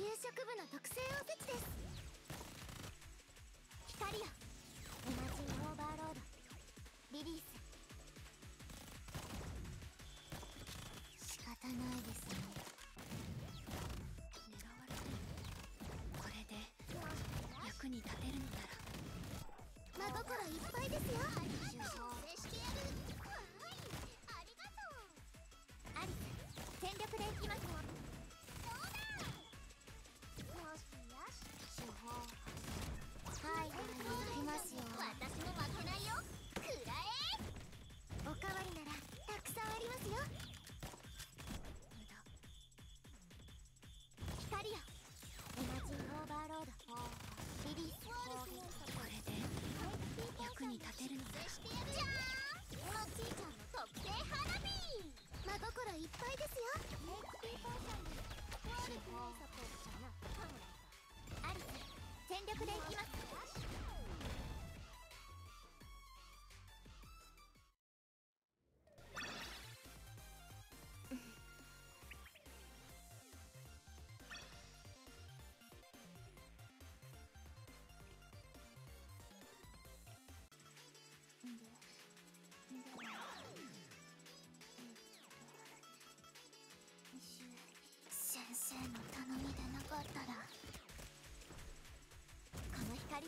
給食部の特製おせちです。光よに立てるのだ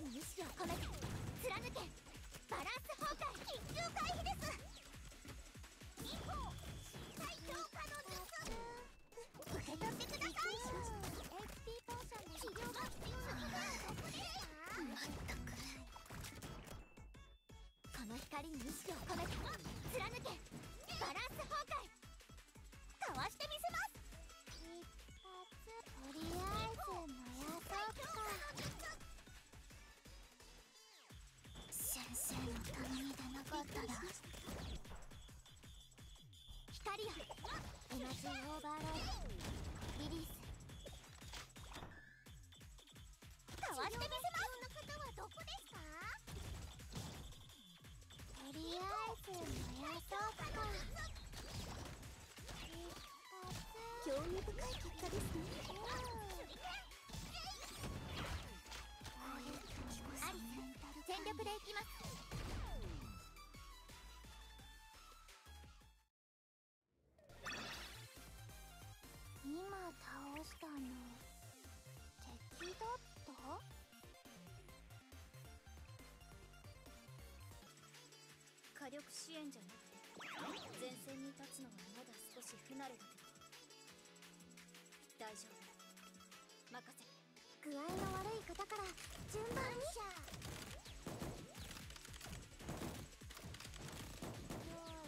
に意志を込めて貫けバランス崩壊緊急回避です2個最強化の術受け取ってください HP ポーションで治療が必要なここでまったくこの光に意志を込めて貫けバランス崩壊かわしてみせますジーオーバーロードリリースかわしてみせますの方はどこですかとりあえず燃やそうか興味深い結果ですねアリス全力でいきます。力支援じゃなくて前線に立つのはまだ少し不慣れだけど大丈夫任せ具合の悪い方から順番によ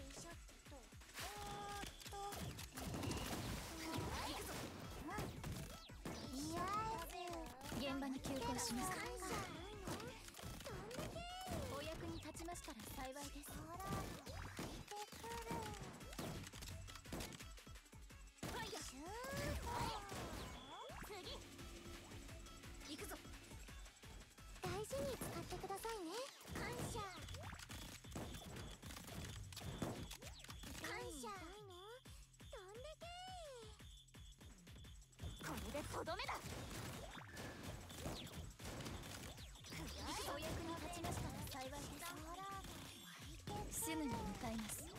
いしょっとおーっととりあえず現場に急行します感とどめだ。お役に立ちましたら幸いです。すぐに向かいます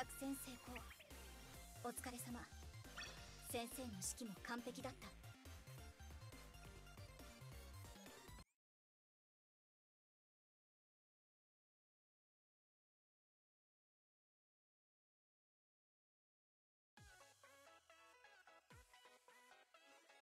作戦成功お疲れ様。先生の指揮も完璧だった。